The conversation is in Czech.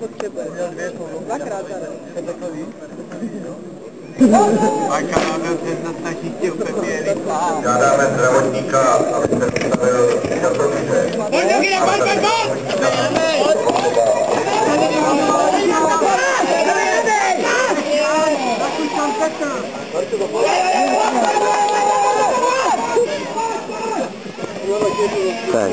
potřebuje. Dvakrát za rok. Je takový? A se na šístě úplně Žádáme zdravotníka, aby se pojď, pojď! Tak.